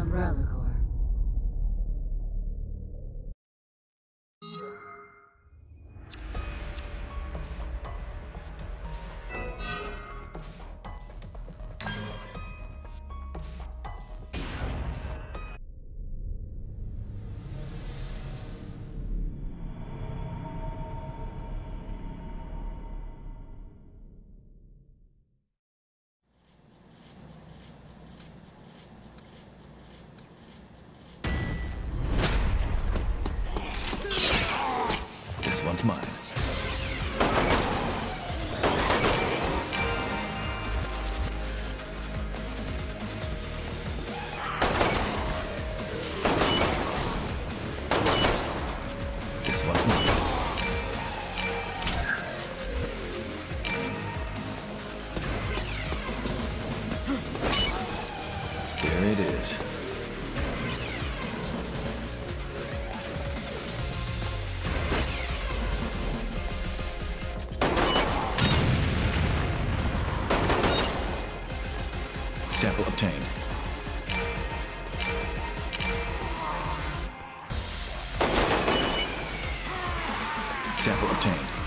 Umbrella This one's mine. This one's mine. Here it is. Sample obtained. Sample obtained.